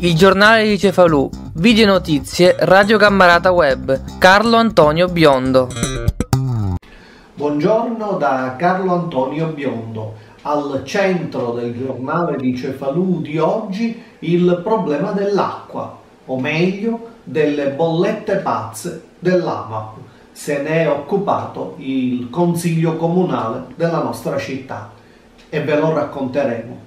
Il giornale di Cefalù, video notizie, Radio Cammarata Web, Carlo Antonio Biondo. Buongiorno da Carlo Antonio Biondo. Al centro del giornale di Cefalù di oggi il problema dell'acqua, o meglio delle bollette pazze dell'AMAP. Se ne è occupato il Consiglio Comunale della nostra città e ve lo racconteremo.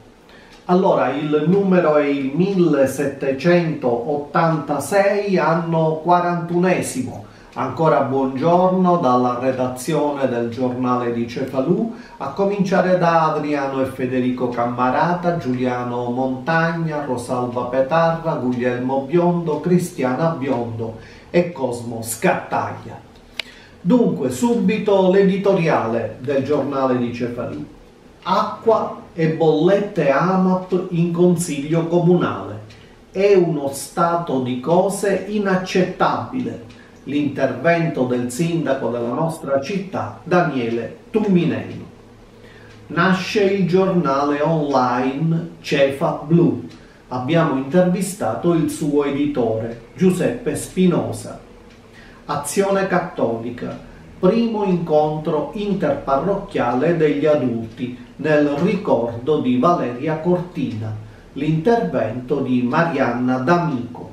Allora, il numero è il 1786, anno 41esimo. Ancora buongiorno dalla redazione del giornale di Cefalù, a cominciare da Adriano e Federico Cammarata, Giuliano Montagna, Rosalva Petarra, Guglielmo Biondo, Cristiana Biondo e Cosmo Scattaglia. Dunque, subito l'editoriale del giornale di Cefalù acqua e bollette AMAP in consiglio comunale. È uno stato di cose inaccettabile. L'intervento del sindaco della nostra città, Daniele Tumminello. Nasce il giornale online Cefa Blu. Abbiamo intervistato il suo editore, Giuseppe Spinosa. Azione Cattolica primo incontro interparrocchiale degli adulti nel ricordo di Valeria Cortina, l'intervento di Marianna D'Amico.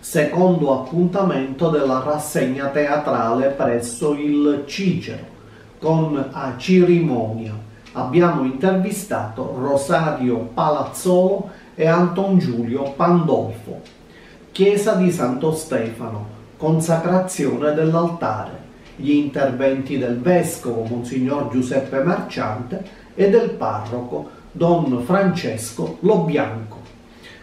Secondo appuntamento della rassegna teatrale presso il Cicero, con a cerimonia abbiamo intervistato Rosario Palazzolo e Anton Giulio Pandolfo. Chiesa di Santo Stefano, consacrazione dell'altare gli interventi del vescovo Monsignor Giuseppe Marciante e del parroco Don Francesco Lobianco.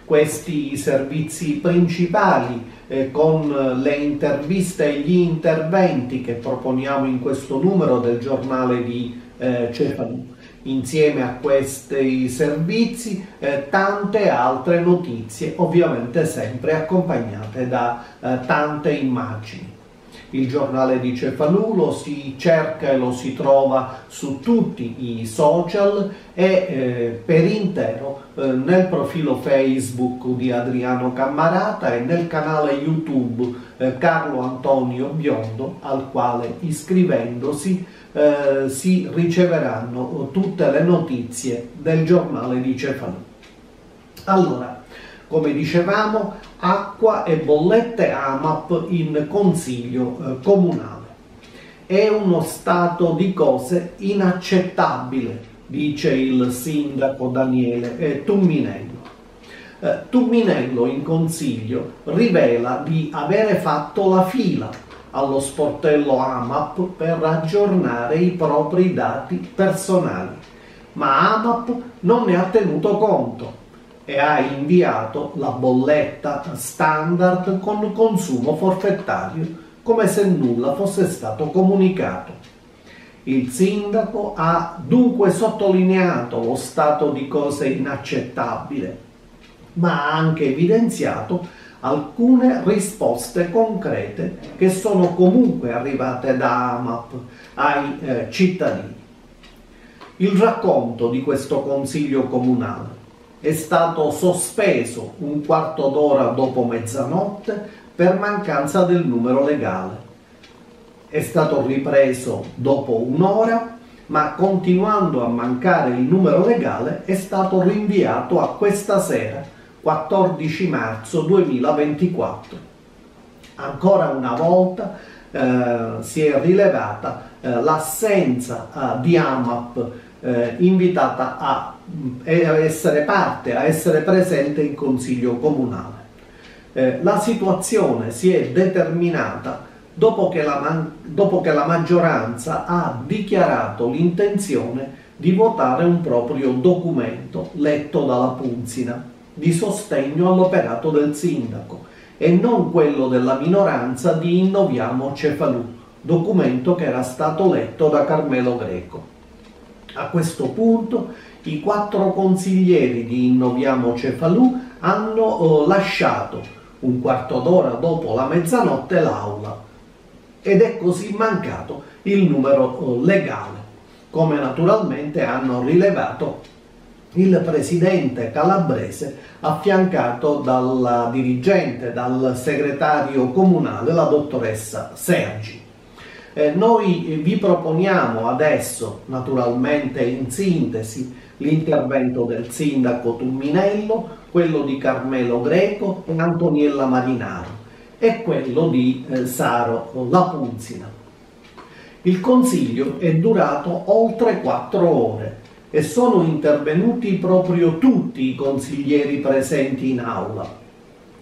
Questi servizi principali eh, con le interviste e gli interventi che proponiamo in questo numero del giornale di eh, Cefalù. Insieme a questi servizi eh, tante altre notizie, ovviamente sempre accompagnate da eh, tante immagini il giornale di Cefalù, lo si cerca e lo si trova su tutti i social e eh, per intero eh, nel profilo Facebook di Adriano Cammarata e nel canale YouTube eh, Carlo Antonio Biondo al quale iscrivendosi eh, si riceveranno tutte le notizie del giornale di Cefalù. Allora, come dicevamo, acqua e bollette AMAP in consiglio eh, comunale. È uno stato di cose inaccettabile, dice il sindaco Daniele eh, Tumminello. Eh, Tumminello in consiglio rivela di avere fatto la fila allo sportello AMAP per aggiornare i propri dati personali, ma AMAP non ne ha tenuto conto e ha inviato la bolletta standard con consumo forfettario come se nulla fosse stato comunicato. Il sindaco ha dunque sottolineato lo stato di cose inaccettabile, ma ha anche evidenziato alcune risposte concrete che sono comunque arrivate da AMAP ai eh, cittadini. Il racconto di questo consiglio comunale è stato sospeso un quarto d'ora dopo mezzanotte per mancanza del numero legale. È stato ripreso dopo un'ora, ma continuando a mancare il numero legale è stato rinviato a questa sera, 14 marzo 2024. Ancora una volta eh, si è rilevata eh, l'assenza eh, di AMAP eh, invitata a, a, essere parte, a essere presente in consiglio comunale. Eh, la situazione si è determinata dopo che, la, dopo che la maggioranza ha dichiarato l'intenzione di votare un proprio documento letto dalla Punzina di sostegno all'operato del sindaco e non quello della minoranza di Innoviamo Cefalù, documento che era stato letto da Carmelo Greco. A questo punto i quattro consiglieri di Innoviamo Cefalù hanno eh, lasciato un quarto d'ora dopo la mezzanotte l'aula ed è così mancato il numero eh, legale, come naturalmente hanno rilevato il presidente calabrese affiancato dal dirigente, dal segretario comunale, la dottoressa Sergi. Eh, noi vi proponiamo adesso, naturalmente in sintesi, l'intervento del sindaco Tumminello, quello di Carmelo Greco e Antoniella Marinaro e quello di eh, Saro Lapunzina. Il consiglio è durato oltre quattro ore e sono intervenuti proprio tutti i consiglieri presenti in aula,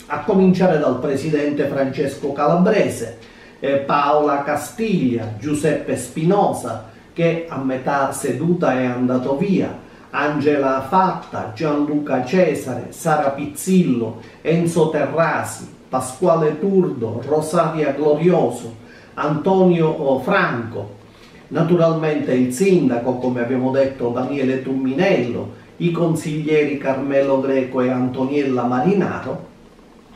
a cominciare dal presidente Francesco Calabrese, eh, Paola Castiglia, Giuseppe Spinosa, che a metà seduta è andato via, Angela Fatta, Gianluca Cesare, Sara Pizzillo, Enzo Terrasi, Pasquale Turdo, Rosaria Glorioso, Antonio Franco, Naturalmente il sindaco, come abbiamo detto, Daniele Tumminello, i consiglieri Carmelo Greco e Antoniella Marinaro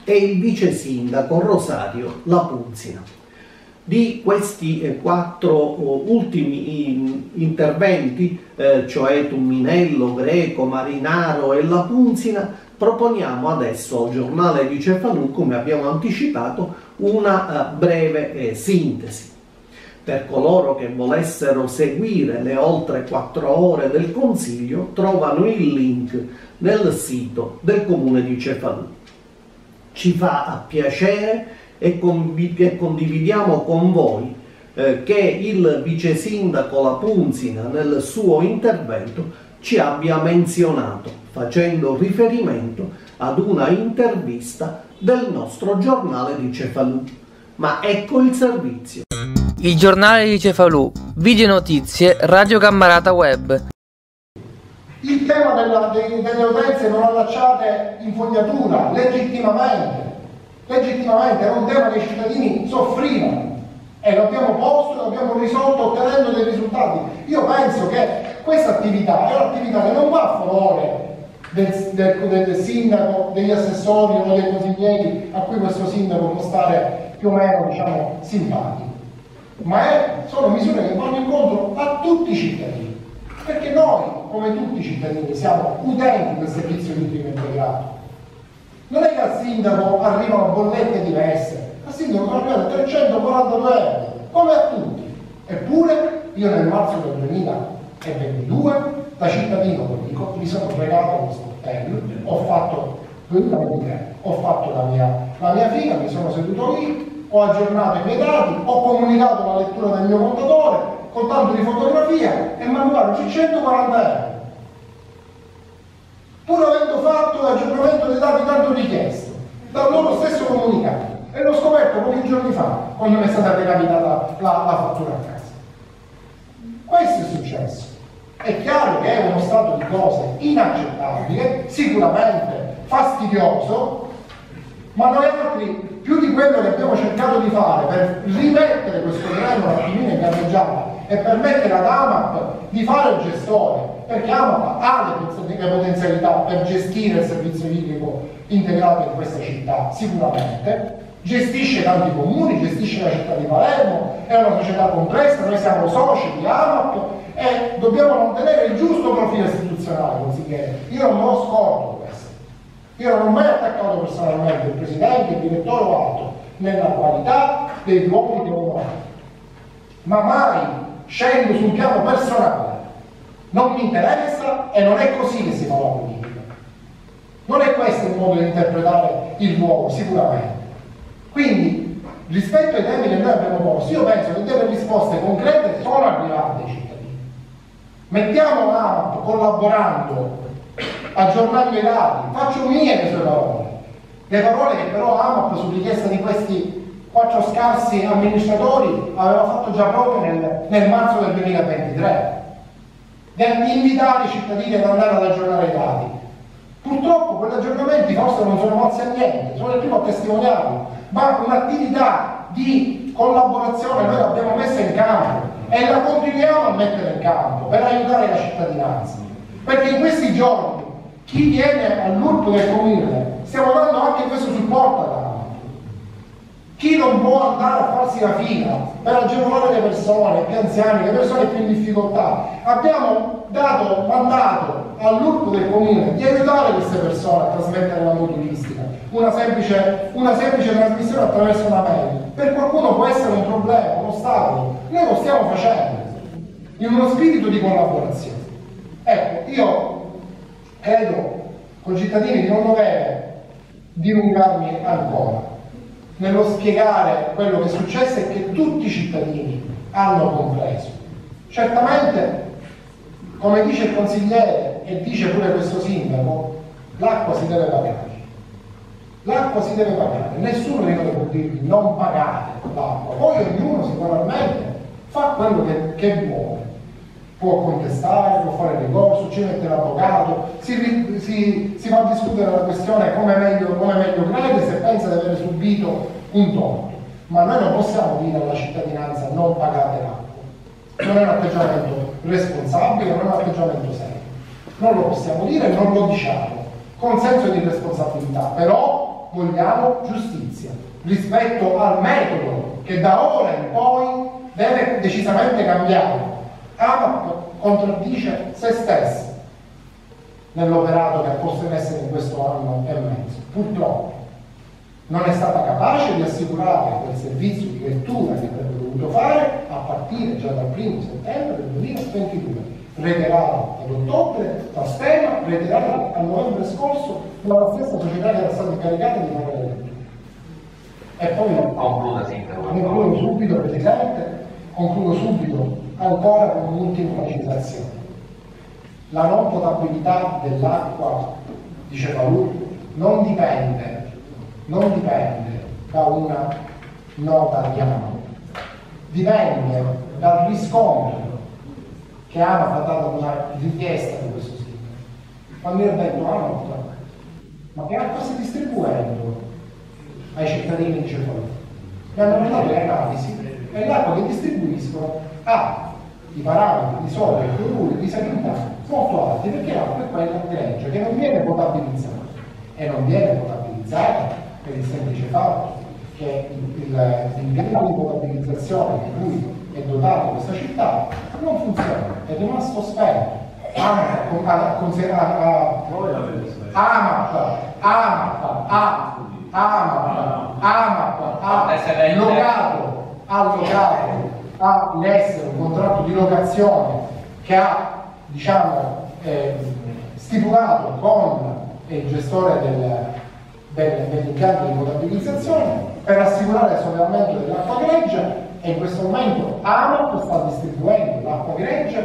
e il vice sindaco Rosario Lapunzina. Di questi eh, quattro oh, ultimi interventi, eh, cioè Tumminello, Greco, Marinaro e Lapunzina, proponiamo adesso al giornale di Cefalù, come abbiamo anticipato, una eh, breve sintesi per coloro che volessero seguire le oltre quattro ore del Consiglio, trovano il link nel sito del Comune di Cefalù. Ci fa piacere e, condividiamo con voi eh, che il vice sindaco Lapunzina nel suo intervento ci abbia menzionato, facendo riferimento ad una intervista del nostro giornale di Cefalù. Ma ecco il servizio. Il giornale di Cefalù, video notizie, Radio Cammarata Web. Il tema delle utenze non allacciate in fognatura, legittimamente, legittimamente era un tema che i cittadini soffrivano e l'abbiamo posto, l'abbiamo risolto ottenendo dei risultati. Io penso che questa attività è un'attività che non va a favore del, del, del, sindaco, degli assessori o dei consiglieri a cui questo sindaco può stare più o meno diciamo, simpatico ma è, sono misure che vanno incontro a tutti i cittadini, perché noi, come tutti i cittadini, siamo utenti del servizio di primo integrato. Non è che al sindaco arrivano bollette diverse, al sindaco arrivano 342 euro, come a tutti. Eppure io nel marzo del 2022, da cittadino lo dico, mi sono fregato lo sportello, ho fatto 2023, ho fatto la mia, la mia figa, mi sono seduto lì, ho aggiornato i miei dati, ho comunicato la lettura del mio contatore con tanto di fotografia e mi hanno dato 140 euro. Pur avendo fatto l'aggiornamento dei dati tanto richiesto dal loro stesso comunicato. E l'ho scoperto pochi giorni fa, quando mi è stata recapitata la, la fattura a casa. Questo è successo. È chiaro che è uno stato di cose inaccettabile, sicuramente fastidioso, ma noi altri più di quello che abbiamo cercato di fare per rimettere questo governo un attimino in carreggiata e permettere ad AMAP di fare il gestore, perché AMAP ha le potenzialità per gestire il servizio idrico integrato in questa città, sicuramente, gestisce tanti comuni, gestisce la città di Palermo, è una società complessa, noi siamo soci di AMAP e dobbiamo mantenere il giusto profilo istituzionale, consigliere. Io non lo scordo io non ho mai attaccato personalmente il presidente, il direttore o altro, nella qualità dei luoghi che ho ma mai scendo sul piano personale. Non mi interessa e non è così che si fa la politica. Non è questo il modo di interpretare il luogo, sicuramente. Quindi, rispetto ai temi che noi abbiamo posto, io penso che delle risposte concrete sono arrivate ai cittadini. Mettiamo l'AMP collaborando aggiornando i dati, faccio mie le sue parole, le parole che però AMAP su richiesta di questi quattro scarsi amministratori aveva fatto già proprio nel, nel marzo del 2023, di invitare i cittadini ad andare ad aggiornare i dati. Purtroppo quegli aggiornamenti forse non sono mossi a niente, sono il primo a testimoniarlo, ma un'attività di collaborazione noi l'abbiamo messa in campo e la continuiamo a mettere in campo per aiutare la cittadinanza. Perché in questi giorni chi viene all'urto del comune, stiamo dando anche questo supporto. Chi non può andare a farsi la fila per agevolare le persone, più anziani, le persone più in difficoltà, abbiamo dato mandato all'urto del comune di aiutare queste persone a trasmettere la motoristica, una semplice, una semplice trasmissione attraverso una mail. Per qualcuno può essere un problema, uno ostacolo, noi lo stiamo facendo in uno spirito di collaborazione. Ecco, io credo, concittadini, di non dover dilungarmi ancora nello spiegare quello che è successo e che tutti i cittadini hanno compreso. Certamente, come dice il consigliere e dice pure questo sindaco, l'acqua si deve pagare. L'acqua si deve pagare, nessuno può dirvi non pagate l'acqua, poi ognuno sicuramente fa quello che, che vuole può contestare, può fare ricorso, ci mette l'avvocato, si, si, si, fa discutere la questione come meglio, come meglio crede se pensa di aver subito un torto. Ma noi non possiamo dire alla cittadinanza non pagate l'acqua. Non è un atteggiamento responsabile, non è un atteggiamento serio. Non lo possiamo dire, non lo diciamo, con senso di responsabilità, però vogliamo giustizia rispetto al metodo che da ora in poi deve decisamente cambiare AMAP contraddice se stessa nell'operato che ha posto in essere in questo anno e mezzo. Purtroppo non è stata capace di assicurare quel servizio di lettura che avrebbe dovuto fare a partire già dal 1 settembre del 2022 reiterato ad ottobre da Stema, reiterato a novembre scorso dalla stessa società che era stata incaricata di fare le letture. E poi concludo subito, Presidente, concludo subito ancora con un'ultima precisazione. La non potabilità dell'acqua di Cefalù non dipende, non dipende da una nota di AMA, dipende dal riscontro che AMA ha dato una richiesta di questo sito. Quando io ho detto AMA, ma che acqua stai distribuendo ai cittadini di Cefalù? Mi hanno mandato le analisi e l'acqua che distribuiscono ha i parametri di sodio e cloruri di salinità molto alti perché l'acqua è quella greggia che non viene potabilizzata. E non viene potabilizzata per il semplice fatto che l'impianto di potabilizzazione di cui è dotata questa città non funziona, è rimasto spento. AMAP, AMAP, AMAP, AMAP, locato, in essere un contratto di locazione che ha diciamo, eh, stipulato con il gestore del, del, dell'impianto di potabilizzazione per assicurare il sollevamento dell'acqua greggia e in questo momento AMAP sta distribuendo l'acqua greggia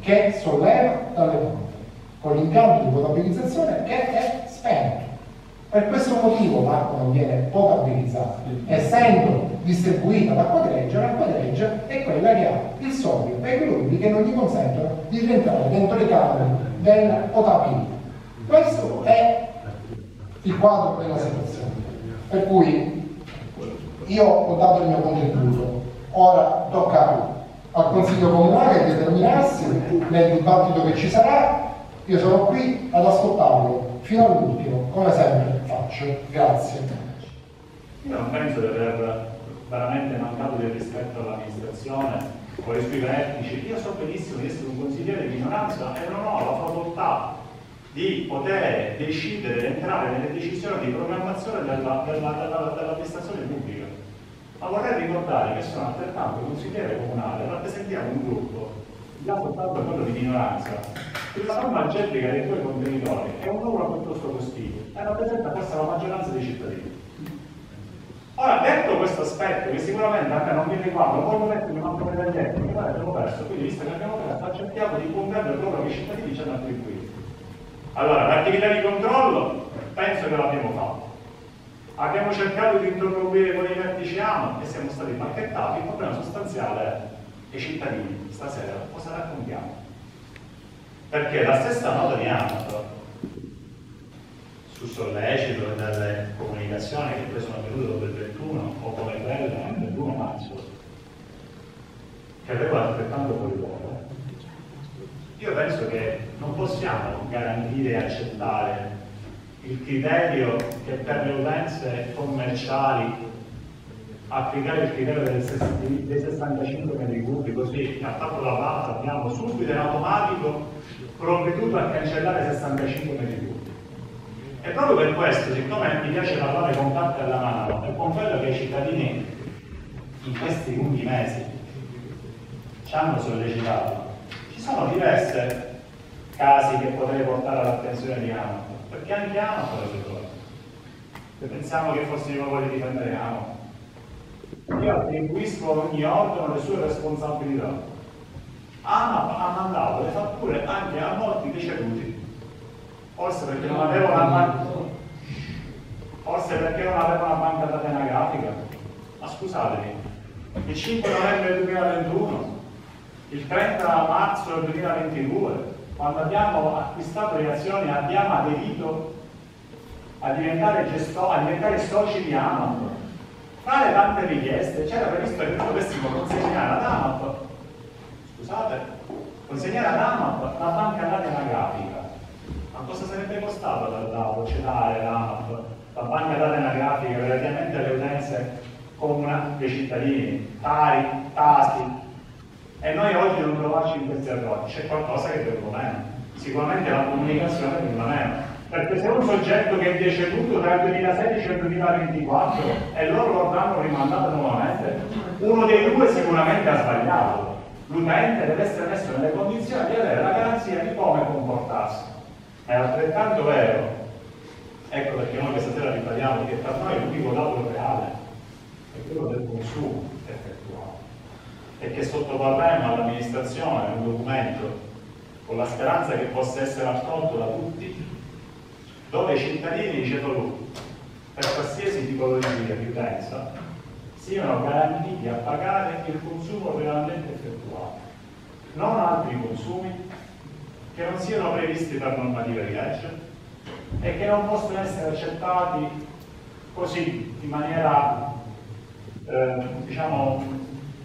che solleva dalle fonti con l'impianto di potabilizzazione che è spento. Per questo motivo l'acqua non viene potabilizzata, essendo distribuita l'acqua greggia, l'acqua greggia è quella che ha il sodio e i cloruri che non gli consentono di rientrare dentro le camere del potabilità. Questo è il quadro della situazione. Per cui io ho dato il mio contributo, ora tocca al Consiglio Comunale determinarsi nel dibattito che ci sarà, io sono qui ad ascoltarlo fino all'ultimo, come sempre faccio. Grazie. Io non penso di aver veramente mancato di rispetto all'amministrazione o ai suoi vertici. Io so benissimo di essere un consigliere di minoranza e non ho la facoltà di poter decidere di entrare nelle decisioni di programmazione della, dell'amministrazione pubblica. Ma vorrei ricordare che sono altrettanto consigliere comunale, rappresentiamo un gruppo, già soltanto quello di minoranza, la norma algebrica dei due contenitori è un numero piuttosto cospicuo e rappresenta forse la maggioranza dei cittadini. Ora, detto questo aspetto, che sicuramente a me non mi riguarda, voglio mettermi un altro medaglietto, che poi l'ho perso, quindi visto che abbiamo perso, accettiamo di il ruolo che i cittadini ci hanno attribuito. Allora, l'attività di controllo penso che l'abbiamo fatto. Abbiamo cercato di interloquire con i vertici AMA e siamo stati marchettati. Il problema sostanziale è i cittadini stasera cosa raccontiamo? Perché la stessa nota di Amazon su sollecito delle comunicazioni che poi sono avvenute dopo il 21 o come quella del 21 marzo che aveva altrettanto fuori io penso che non possiamo garantire e accettare il criterio che per le utenze commerciali applicare il criterio dei 65 metri cubi così a fatto la base abbiamo subito in automatico provveduto a cancellare 65 metri cubi. E proprio per questo, siccome mi piace parlare con parte alla mano e con quello che i cittadini in questi lunghi mesi ci hanno sollecitato, ci sono diverse casi che potrei portare all'attenzione di Amazon, perché anche Amazon ha le sue cose. Se pensiamo che fossimo voi di difendere Amazon, io attribuisco a ogni organo le sue responsabilità. AMAP ha mandato le fatture anche a molti deceduti, forse perché non aveva una banca, forse perché non aveva una banca dati anagrafica. Ma scusatemi, il 5 novembre 2021, il 30 marzo 2022, quando abbiamo acquistato le azioni abbiamo aderito a diventare, gesto, a diventare soci di Amazon. Tra le tante richieste c'era previsto che noi dovessimo consegnare ad Amazon, scusate, consegnare ad Amazon la banca dati anagrafica. Ma cosa sarebbe costato da, da procedere l'AMAP, la banca dati anagrafica relativamente alle utenze comune dei cittadini, tari, tasi, e noi oggi non trovarci in questi errori, c'è qualcosa che devo meno. Sicuramente la comunicazione venuta meno. Perché se un soggetto che è deceduto tra il 2016 e il 2024 e loro lo hanno rimandato nuovamente, uno dei due sicuramente ha sbagliato. L'utente deve essere messo nelle condizioni di avere la garanzia di come comportarsi. È altrettanto vero, ecco perché noi questa sera ribadiamo che per noi l'unico dato reale è quello del consumo effettuato e che sottoporremo all'amministrazione un documento con la speranza che possa essere accolto da tutti, dove i cittadini, lui, per qualsiasi tipologia di utenza, siano garantiti a pagare il consumo realmente effettuato, non altri consumi che non siano previsti per normative di legge e che non possono essere accettati così, in maniera, eh, diciamo,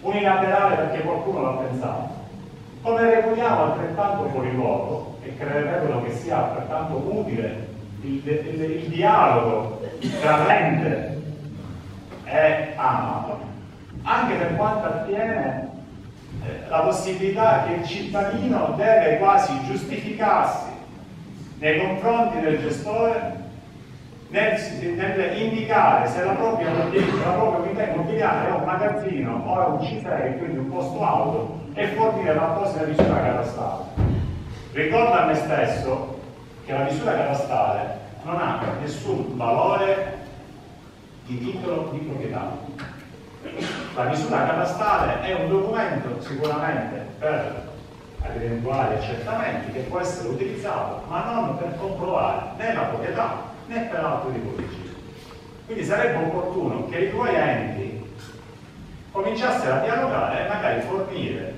unilaterale perché qualcuno l'ha pensato. Come reputiamo altrettanto fuori luogo, e credevo che sia altrettanto utile il, il, il dialogo tra l'ente e Amazon, anche per quanto attiene eh, la possibilità che il cittadino deve quasi giustificarsi nei confronti del gestore nel, nel, indicare se la propria, la propria unità immobiliare è un magazzino o è un C6, quindi un posto auto, e fornire l'apposita misura catastale. Ricordo a me stesso che la misura catastale non ha nessun valore di titolo di proprietà. La misura catastale è un documento sicuramente per eventuali accertamenti che può essere utilizzato, ma non per comprovare né la proprietà né per altri politici. Quindi sarebbe opportuno che i due enti cominciassero a dialogare e magari fornire,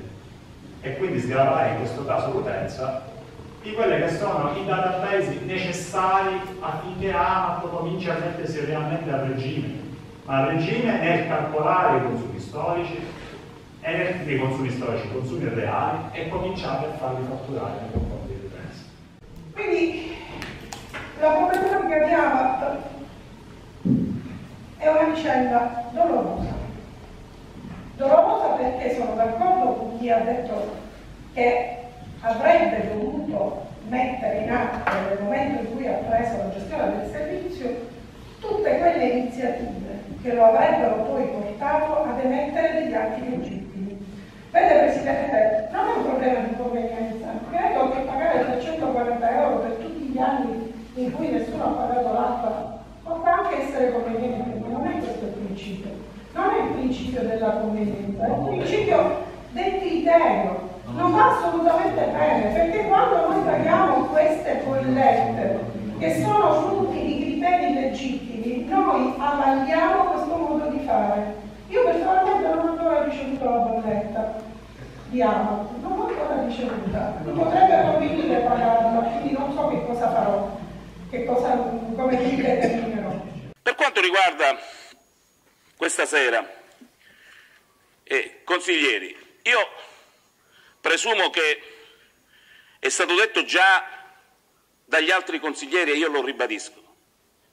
e quindi sgravare in questo caso l'utenza, di quelle che sono i database necessari affinché AMAP cominci a mettersi realmente a regime, ma a regime nel calcolare i consumi storici, e dei consumi storici, i consumi reali, e cominciare a farli fatturare nei confronti dell'utenza. Quindi la problematica di AMAP è una vicenda dolorosa. Dolorosa perché sono d'accordo con chi ha detto che avrebbe dovuto mettere in atto nel momento in cui ha preso la gestione del servizio tutte quelle iniziative che lo avrebbero poi portato ad emettere degli atti legittimi. Vede Presidente, non è un problema di convenienza, credo che pagare 340 euro per tutti gli anni in cui nessuno ha pagato l'acqua possa anche essere conveniente, ma non è questo il principio. Non è il principio della convenienza, è il principio del criterio. Non va assolutamente bene, perché quando noi paghiamo queste bollette, che sono frutti di criteri legittimi, noi avalliamo questo modo di fare. Io personalmente non ho ancora ricevuto la bolletta di Amazon, non l'ho ancora ricevuta. Mi potrebbe convenire pagarla, quindi non so che cosa farò che cosa, come li determinerò. Per quanto riguarda questa sera, eh, consiglieri, io presumo che è stato detto già dagli altri consiglieri e io lo ribadisco.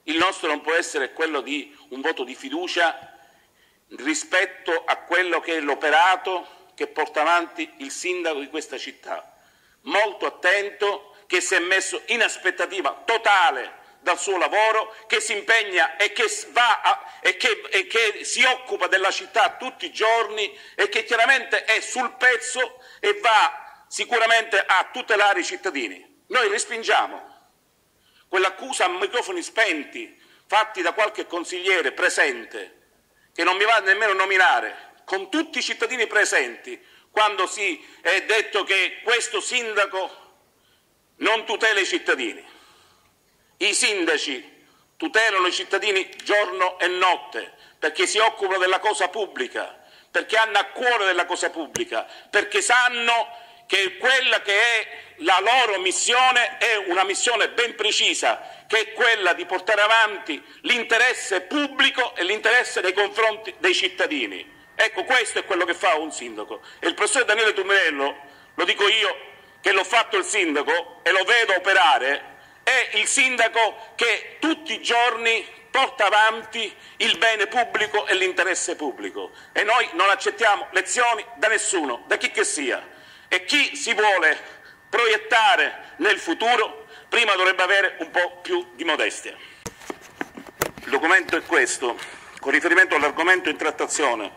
Il nostro non può essere quello di un voto di fiducia rispetto a quello che è l'operato che porta avanti il sindaco di questa città molto attento, che si è messo in aspettativa totale dal suo lavoro, che si impegna e che, a, e, che, e che, si occupa della città tutti i giorni e che chiaramente è sul pezzo e va sicuramente a tutelare i cittadini. Noi respingiamo quell'accusa a microfoni spenti fatti da qualche consigliere presente, che non mi va nemmeno a nominare, con tutti i cittadini presenti, quando si è detto che questo sindaco non tutela i cittadini. I sindaci tutelano i cittadini giorno e notte perché si occupano della cosa pubblica, perché hanno a cuore della cosa pubblica, perché sanno che quella che è la loro missione è una missione ben precisa, che è quella di portare avanti l'interesse pubblico e l'interesse nei confronti dei cittadini. Ecco, questo è quello che fa un sindaco. E il professor Daniele Tuminello, lo dico io che l'ho fatto il sindaco e lo vedo operare, è il sindaco che tutti i giorni porta avanti il bene pubblico e l'interesse pubblico e noi non accettiamo lezioni da nessuno, da chi che sia. E chi si vuole proiettare nel futuro prima dovrebbe avere un po' più di modestia. Il documento è questo. Con riferimento all'argomento in trattazione,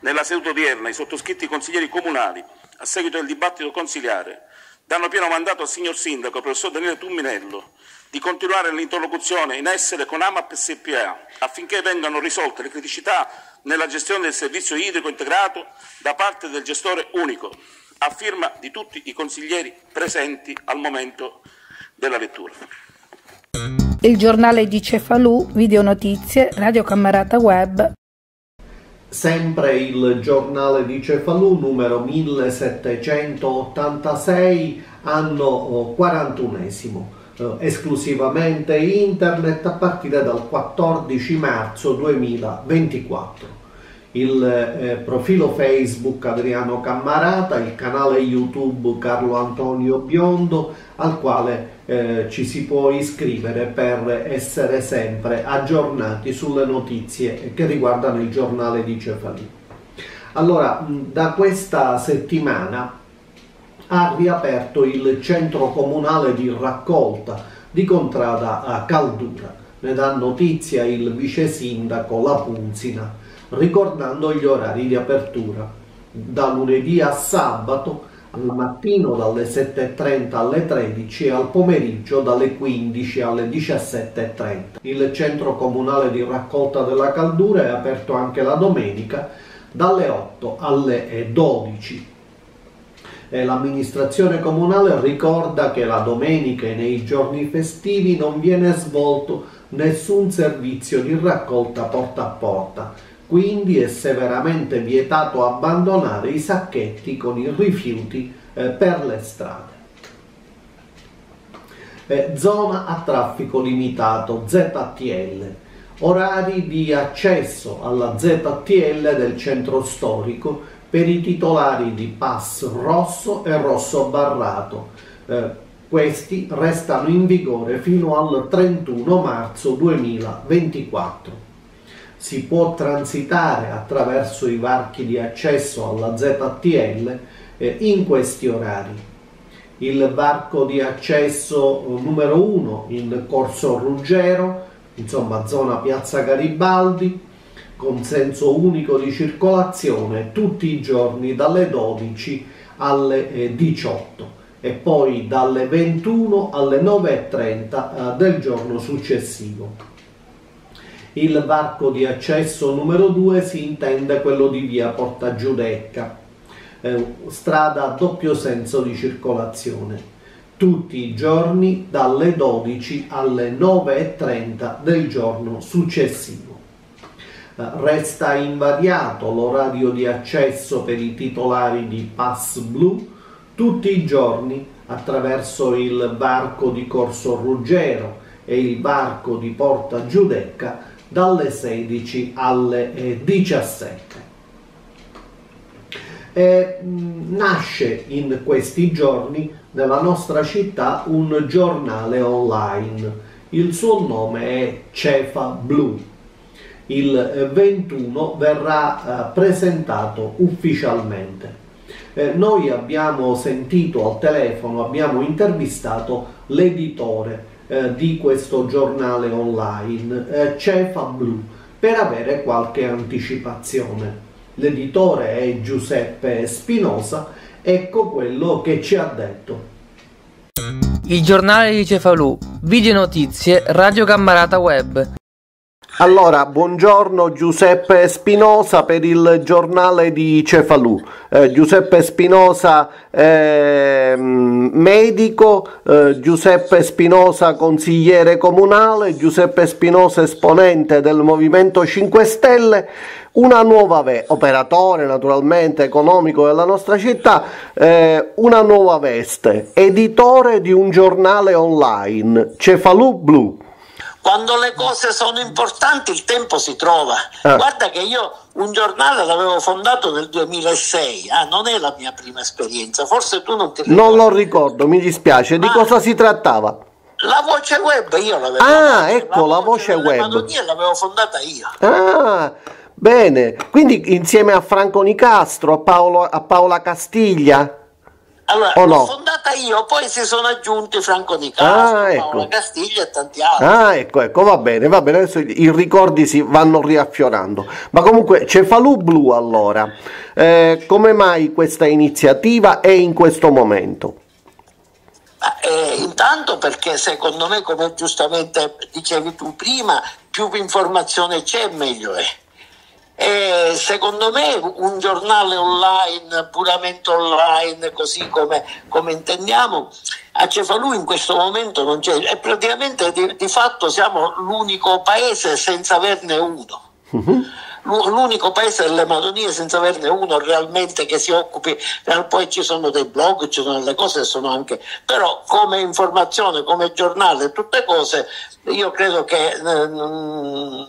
nella seduta odierna i sottoscritti consiglieri comunali, a seguito del dibattito consiliare, danno pieno mandato al signor Sindaco, professor Daniele Tumminello, di continuare l'interlocuzione in essere con AMAP SPA affinché vengano risolte le criticità nella gestione del servizio idrico integrato da parte del gestore unico, a firma di tutti i consiglieri presenti al momento della lettura. Il giornale di Cefalù, video notizie, Radio Camerata Web. Sempre il giornale di Cefalù numero 1786, anno 41 eh, esclusivamente internet a partire dal 14 marzo 2024 il eh, profilo Facebook Adriano Cammarata, il canale YouTube Carlo Antonio Biondo, al quale eh, ci si può iscrivere per essere sempre aggiornati sulle notizie che riguardano il giornale di Cefalì. Allora, da questa settimana ha riaperto il centro comunale di raccolta di Contrada a Caldura. Ne dà notizia il vice sindaco La Punzina ricordando gli orari di apertura. Da lunedì a sabato al mattino dalle 7.30 alle 13 e al pomeriggio dalle 15 alle 17.30. Il centro comunale di raccolta della caldura è aperto anche la domenica dalle 8 alle 12. E l'amministrazione comunale ricorda che la domenica e nei giorni festivi non viene svolto nessun servizio di raccolta porta a porta quindi è severamente vietato abbandonare i sacchetti con i rifiuti eh, per le strade. Eh, zona a traffico limitato, ZTL. Orari di accesso alla ZTL del centro storico per i titolari di pass rosso e rosso barrato. Eh, questi restano in vigore fino al 31 marzo 2024 si può transitare attraverso i varchi di accesso alla ZTL eh, in questi orari. Il varco di accesso eh, numero 1 in Corso Ruggero, insomma zona Piazza Garibaldi, con senso unico di circolazione tutti i giorni dalle 12 alle 18 eh, e poi dalle 21 alle 9.30 del giorno successivo. Il varco di accesso numero 2 si intende quello di via Porta Giudecca, strada a doppio senso di circolazione, tutti i giorni dalle 12 alle 9.30 del giorno successivo. Eh, resta invariato l'orario di accesso per i titolari di Pass Blu tutti i giorni attraverso il varco di Corso Ruggero e il varco di Porta Giudecca dalle 16 alle 17. E, mh, nasce in questi giorni nella nostra città un giornale online. Il suo nome è Cefa Blu. Il 21 verrà eh, presentato ufficialmente. Eh, noi abbiamo sentito al telefono, abbiamo intervistato l'editore eh, di questo giornale online, eh, Cefa Blu, per avere qualche anticipazione. L'editore è Giuseppe Spinosa, ecco quello che ci ha detto. Il giornale di Cefalù, video notizie, Radio Cammarata Web. Allora, buongiorno Giuseppe Spinosa per il giornale di Cefalù. Eh, Giuseppe Spinosa eh, medico, eh, Giuseppe Spinosa consigliere comunale, Giuseppe Spinosa esponente del Movimento 5 Stelle, una nuova ve- operatore naturalmente economico della nostra città, eh, una nuova veste, editore di un giornale online, Cefalù Blu quando le cose sono importanti il tempo si trova. Ah. Guarda che io un giornale l'avevo fondato nel 2006, ah, non è la mia prima esperienza, forse tu non ti ricordi. Non lo ricordo, mi dispiace, Ma di cosa si trattava? La voce web io l'avevo Ah, fondata. ecco, la voce, la voce web. Madonia l'avevo fondata io. Ah, bene, quindi insieme a Franco Nicastro, a, Paolo, a Paola Castiglia? Allora, l'ho no? fondata io, poi si sono aggiunti Franco Di Castro, ah, ecco. Paola Castiglia e tanti altri. Ah, ecco, ecco, va bene, va bene, adesso i ricordi si vanno riaffiorando. Ma comunque, Cefalù Blu allora, eh, come mai questa iniziativa è in questo momento? Eh, intanto perché secondo me, come giustamente dicevi tu prima, più informazione c'è meglio è. E secondo me un giornale online, puramente online, così come, come intendiamo, a Cefalù in questo momento non c'è. E praticamente di, di fatto siamo l'unico paese senza averne uno. Uh-huh l'unico paese delle Madonie senza averne uno realmente che si occupi, eh, poi ci sono dei blog, ci sono delle cose, sono anche, però come informazione, come giornale, tutte cose, io credo che eh,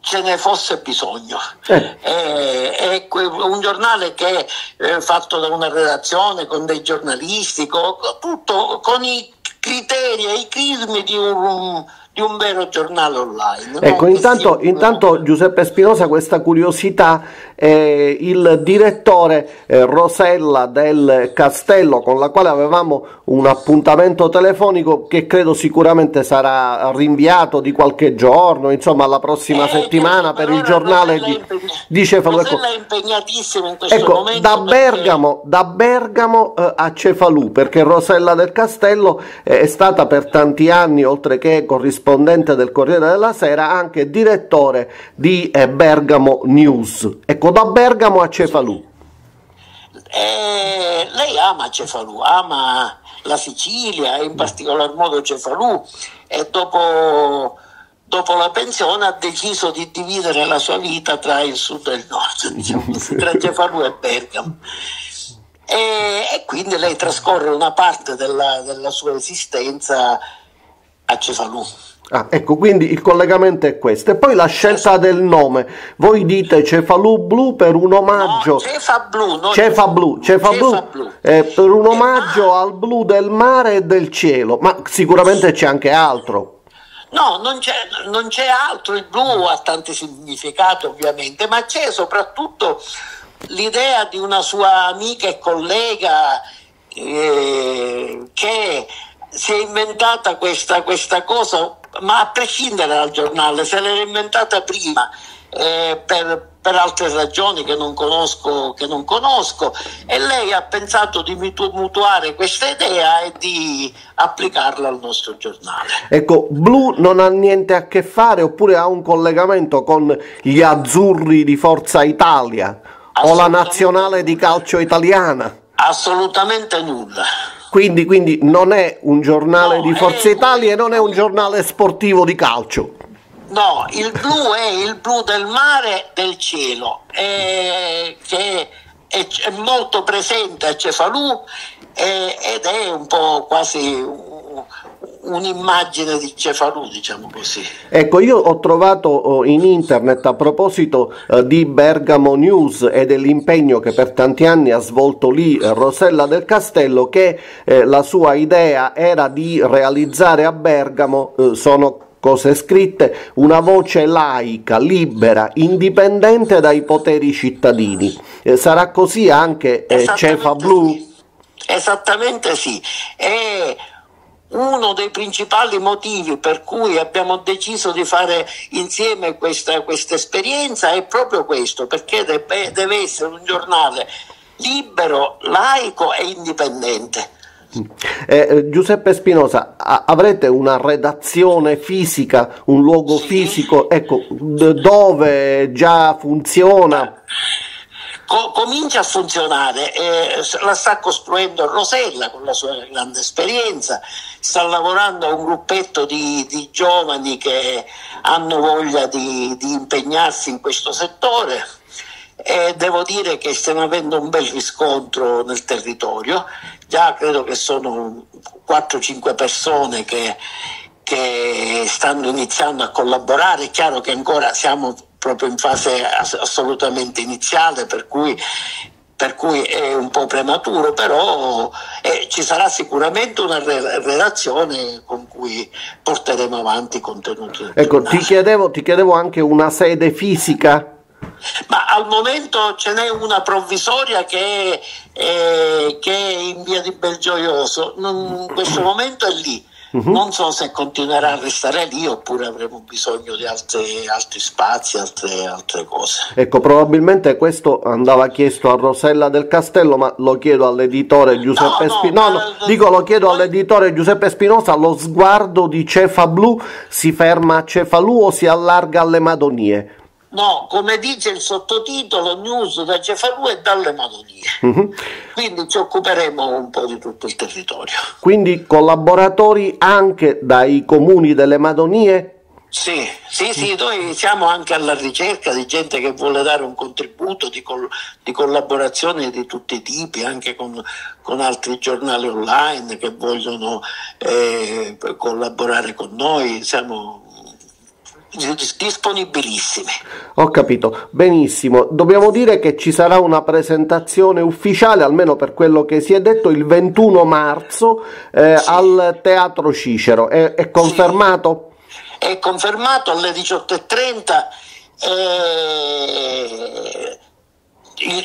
ce ne fosse bisogno. Eh. È, è, un giornale che è fatto da una redazione con dei giornalisti, con, tutto con i criteri e i crismi di un di un vero giornale online. Ecco, intanto, intanto, Giuseppe Spinosa questa curiosità, eh, il direttore eh, Rosella del Castello con la quale avevamo un appuntamento telefonico che credo sicuramente sarà rinviato di qualche giorno, insomma la prossima eh, settimana per il giornale di, di Cefalù. Ecco, ecco. Da Bergamo, perché... da Bergamo eh, a Cefalù, perché Rosella del Castello eh, è stata per tanti anni, oltre che corrispondente del Corriere della Sera, anche direttore di Bergamo News. Ecco, da Bergamo a Cefalù. Eh, lei ama Cefalù, ama la Sicilia e in particolar modo Cefalù e dopo, dopo la pensione ha deciso di dividere la sua vita tra il sud e il nord, diciamo tra Cefalù e Bergamo. E, e, quindi lei trascorre una parte della, della sua esistenza a Cefalù. Ah, ecco, quindi il collegamento è questo. E poi la scelta del nome. Voi dite Cefalù Blu per un omaggio. No, Cefa Blu, no, Cefa Blu, Cefa Blu, blu. Eh, per un omaggio al blu del mare e del cielo. Ma sicuramente c'è anche altro. No, non c'è, non c'è altro. Il blu ha tanti significati, ovviamente, ma c'è soprattutto l'idea di una sua amica e collega eh, che si è inventata questa, questa cosa ma a prescindere dal giornale, se l'era inventata prima eh, per, per, altre ragioni che non, conosco, che non conosco e lei ha pensato di mutuare questa idea e di applicarla al nostro giornale. Ecco, Blu non ha niente a che fare oppure ha un collegamento con gli azzurri di Forza Italia o la nazionale di calcio italiana? Assolutamente nulla. Quindi, quindi non è un giornale no, di Forza Italia e non è un giornale sportivo di calcio. No, il blu è il blu del mare, del cielo, è, che è, è molto presente a Cefalù è, ed è un po' quasi un'immagine di Cefalù, diciamo così. Ecco, io ho trovato oh, in internet a proposito eh, di Bergamo News e dell'impegno che per tanti anni ha svolto lì eh, Rosella del Castello che eh, la sua idea era di realizzare a Bergamo, sono cose scritte, una voce laica, libera, indipendente dai poteri cittadini. Eh, sarà così anche eh, Cefa Blu? Esattamente sì. E uno dei principali motivi per cui abbiamo deciso di fare insieme questa, questa esperienza è proprio questo, perché deve, deve essere un giornale libero, laico e indipendente. Eh, Giuseppe Spinosa, avrete una redazione fisica, un luogo sì. fisico, ecco, dove già funziona? Co- comincia a funzionare, eh, la sta costruendo Rosella con la sua grande esperienza, sta lavorando a un gruppetto di, di giovani che hanno voglia di, di impegnarsi in questo settore e devo dire che stiamo avendo un bel riscontro nel territorio, già credo che sono 4-5 persone che, che stanno iniziando a collaborare, è chiaro che ancora siamo proprio in fase assolutamente iniziale, per cui, per cui è un po' prematuro, però eh, ci sarà sicuramente una re- relazione con cui porteremo avanti i contenuti. Ecco, ti chiedevo, ti chiedevo anche una sede fisica ma al momento ce n'è una provvisoria che è, eh, che è in via di Belgioioso, non, in questo momento è lì. Uh-huh. Non so se continuerà a restare lì oppure avremo bisogno di altri, altri spazi, altre, altre, cose. Ecco, probabilmente questo andava chiesto a Rosella del Castello, ma lo chiedo all'editore Giuseppe no, Spinosa. No, no, dico, lo chiedo all'editore Giuseppe Spinosa, lo sguardo di Cefa Blu si ferma a Cefalù o si allarga alle Madonie? No, come dice il sottotitolo, news da Cefalù e dalle Madonie. Uh-huh. Quindi ci occuperemo un po' di tutto il territorio. Quindi collaboratori anche dai comuni delle Madonie? Sì, sì, sì, noi siamo anche alla ricerca di gente che vuole dare un contributo di, col- di collaborazione di tutti i tipi, anche con, con altri giornali online che vogliono eh, collaborare con noi. Siamo disponibilissime. Ho capito, benissimo. Dobbiamo dire che ci sarà una presentazione ufficiale, almeno per quello che si è detto, il 21 marzo eh, sì. al Teatro Cicero. È, è confermato? Sì. È confermato alle 18.30. Eh,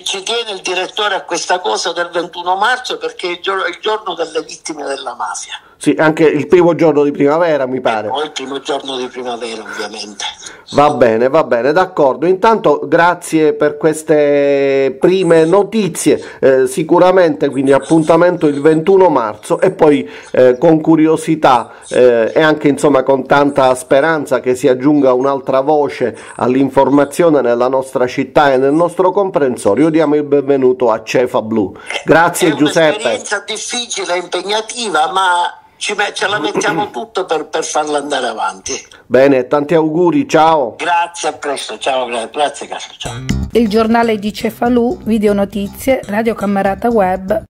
ci tiene il direttore a questa cosa del 21 marzo perché è il giorno, il giorno delle vittime della mafia. Sì, anche il primo giorno di primavera mi pare. O il primo giorno di primavera ovviamente. Va bene, va bene, d'accordo. Intanto grazie per queste prime notizie, eh, sicuramente quindi appuntamento il 21 marzo e poi eh, con curiosità eh, e anche insomma con tanta speranza che si aggiunga un'altra voce all'informazione nella nostra città e nel nostro comprensorio, diamo il benvenuto a Cefa Blu. Grazie Giuseppe. È un'esperienza difficile, impegnativa, ma ci, ce la mettiamo tutto per, per, farla andare avanti. Bene, tanti auguri, ciao. Grazie, a presto, ciao, grazie Carlo, ciao. Il giornale di Cefalù, video notizie, Radio Camerata Web.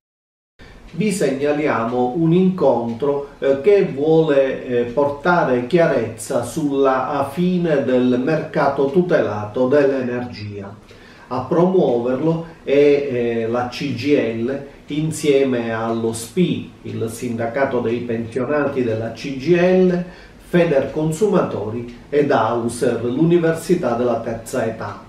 Vi segnaliamo un incontro eh, che vuole eh, portare chiarezza sulla fine del mercato tutelato dell'energia. A promuoverlo è eh, la CGL insieme allo SPI, il sindacato dei pensionati della CGL, Feder Consumatori ed Auser, l'Università della Terza Età.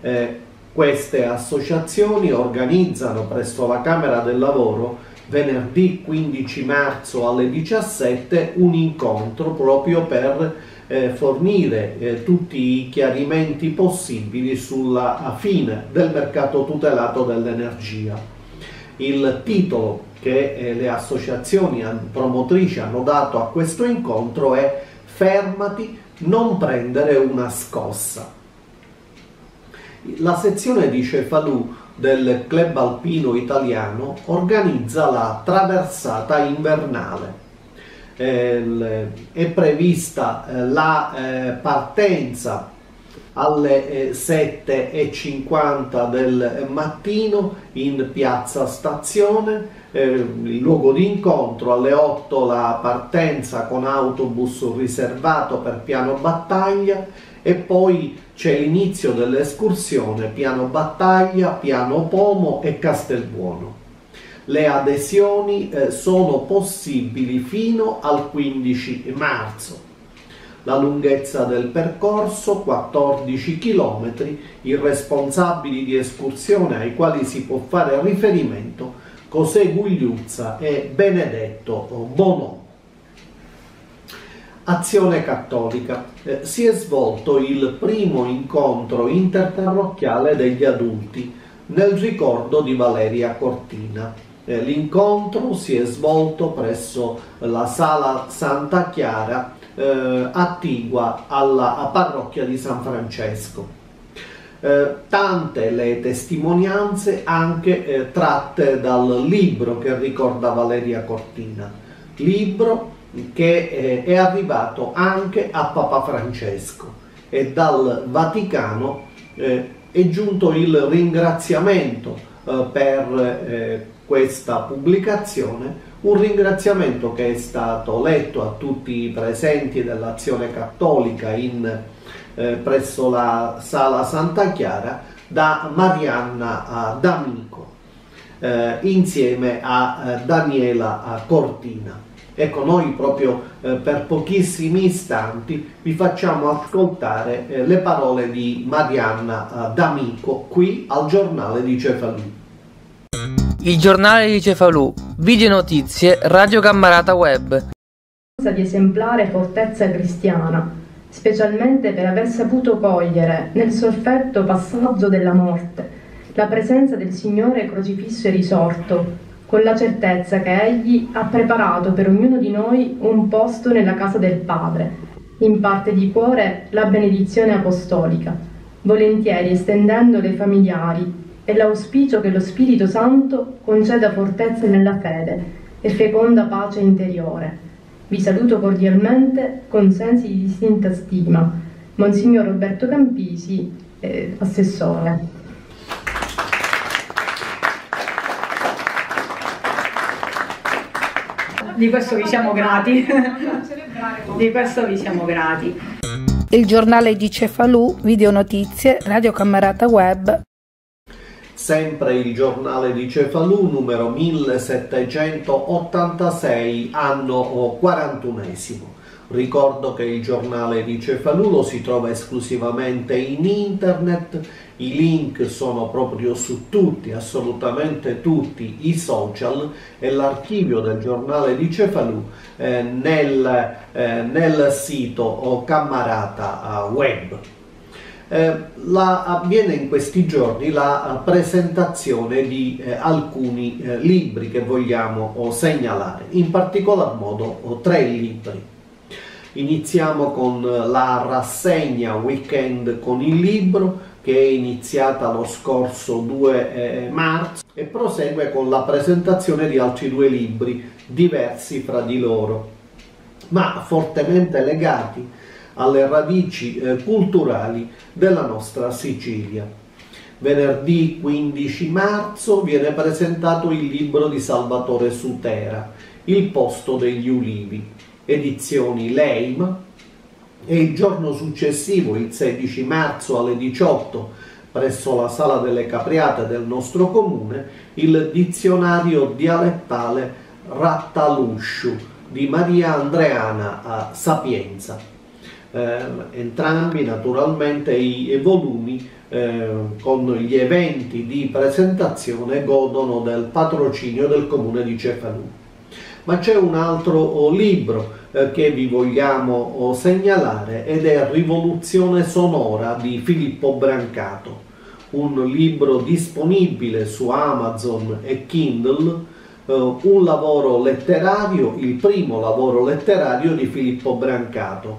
Eh, queste associazioni organizzano presso la Camera del Lavoro venerdì 15 marzo alle 17 un incontro proprio per eh, fornire eh, tutti i chiarimenti possibili sulla fine del mercato tutelato dell'energia il titolo che eh, le associazioni promotrici hanno dato a questo incontro è Fermati, non prendere una scossa. La sezione di Cefalù del Club Alpino Italiano organizza la traversata invernale. Eh, è prevista eh, la eh, partenza alle 7.50 eh, del mattino in piazza Stazione, eh, il luogo di incontro alle 8 la partenza con autobus riservato per piano battaglia e poi c'è l'inizio dell'escursione piano battaglia, piano Pomo e Castelbuono. Le adesioni eh, sono possibili fino al 15 marzo. La lunghezza del percorso 14 km, i responsabili di escursione ai quali si può fare riferimento José Gugliuzza e Benedetto Bono. Azione Cattolica. Eh, si è svolto il primo incontro interparrocchiale degli adulti nel ricordo di Valeria Cortina. Eh, l'incontro si è svolto presso la Sala Santa Chiara eh, attigua alla parrocchia di San Francesco. Eh, tante le testimonianze anche eh, tratte dal libro che ricorda Valeria Cortina, libro che eh, è arrivato anche a Papa Francesco e dal Vaticano eh, è giunto il ringraziamento eh, per questa pubblicazione, un ringraziamento che è stato letto a tutti i presenti dell'azione cattolica in eh, presso la Sala Santa Chiara da Marianna D'Amico eh, insieme a eh, Daniela Cortina. Ecco, noi proprio eh, per pochissimi istanti vi facciamo ascoltare eh, le parole di Marianna D'Amico qui al giornale di Cefalù. Il giornale di Cefalù, video notizie, Radio Cammarata Web. Di esemplare fortezza cristiana specialmente per aver saputo cogliere nel soffetto passaggio della morte la presenza del Signore crocifisso e risorto, con la certezza che Egli ha preparato per ognuno di noi un posto nella casa del Padre, in parte di cuore la benedizione apostolica, volentieri estendendole ai familiari e l'auspicio che lo Spirito Santo conceda fortezza nella fede e feconda pace interiore vi saluto cordialmente con sensi di distinta stima. Monsignor Roberto Campisi, eh, Assessore. Di questo vi siamo grati. di questo vi siamo grati. Il giornale di Cefalù, video notizie, Radio Camerata Web sempre il giornale di Cefalù numero 1786 anno 41 Ricordo che il giornale di Cefalù lo si trova esclusivamente in internet, i link sono proprio su tutti, assolutamente tutti i social. E l'archivio del giornale di Cefalù eh, nel, eh, nel sito Cammarata Web. Eh, la, avviene in questi giorni la uh, presentazione di eh, alcuni eh, libri che vogliamo oh, segnalare, in particolar modo oh, tre libri. Iniziamo con la rassegna Weekend con il libro che è iniziata lo scorso 2 eh, marzo e prosegue con la presentazione di altri due libri diversi fra di loro, ma fortemente legati alle radici eh, culturali della nostra Sicilia. Venerdì 15 marzo viene presentato il libro di Salvatore Sutera, Il posto degli ulivi, edizioni Leim, e il giorno successivo, il 16 marzo alle 18, presso la Sala delle Capriate del nostro comune, il dizionario dialettale Rattalusciu di Maria Andreana a Sapienza entrambi naturalmente i, i volumi eh, con gli eventi di presentazione godono del patrocinio del comune di Cefalù. Ma c'è un altro oh, libro eh, che vi vogliamo oh, segnalare ed è Rivoluzione sonora di Filippo Brancato, un libro disponibile su Amazon e Kindle un lavoro letterario, il primo lavoro letterario di Filippo Brancato,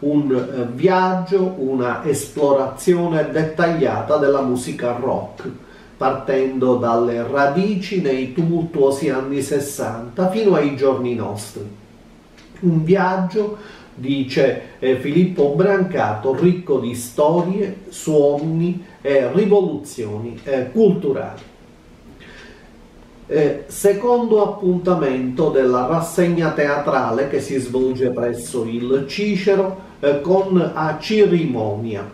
un eh, viaggio, una esplorazione dettagliata della musica rock, partendo dalle radici nei tumultuosi anni 60 fino ai giorni nostri. Un viaggio, dice eh, Filippo Brancato, ricco di storie, suoni e rivoluzioni eh, culturali. Secondo appuntamento della rassegna teatrale che si svolge presso il Cicero eh, con a cerimonia.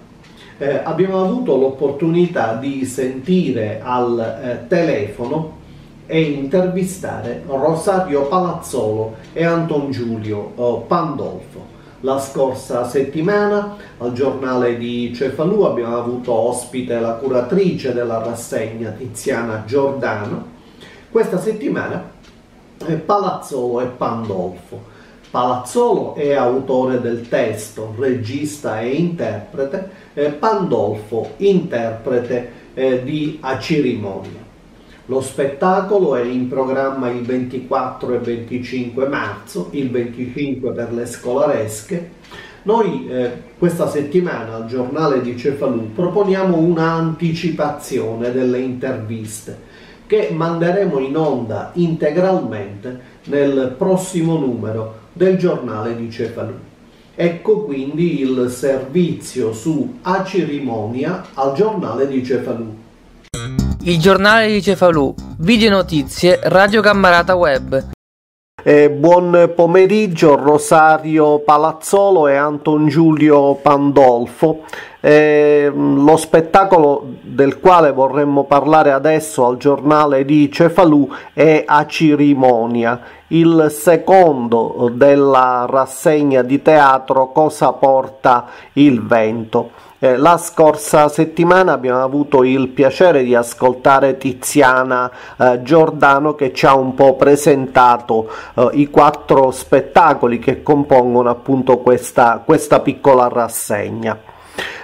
Eh, abbiamo avuto l'opportunità di sentire al eh, telefono e intervistare Rosario Palazzolo e Anton Giulio oh, Pandolfo. La scorsa settimana al giornale di Cefalù abbiamo avuto ospite la curatrice della rassegna Tiziana Giordano. Questa settimana Palazzolo e Pandolfo. Palazzolo è autore del testo, regista e interprete, eh, Pandolfo interprete eh, di A Cerimonia. Lo spettacolo è in programma il 24 e 25 marzo, il 25 per le scolaresche. Noi eh, questa settimana al giornale di Cefalù proponiamo un'anticipazione delle interviste che manderemo in onda integralmente nel prossimo numero del giornale di Cefalù. Ecco quindi il servizio su A Cerimonia al giornale di Cefalù. Il giornale di Cefalù, video notizie, Radio Cammarata Web. Eh, buon pomeriggio Rosario Palazzolo e Anton Giulio Pandolfo. Eh, lo spettacolo del quale vorremmo parlare adesso al giornale di Cefalù è A Cerimonia, il secondo della rassegna di teatro Cosa porta il vento. Eh, la scorsa settimana abbiamo avuto il piacere di ascoltare Tiziana eh, Giordano che ci ha un po' presentato eh, i quattro spettacoli che compongono appunto questa, questa piccola rassegna.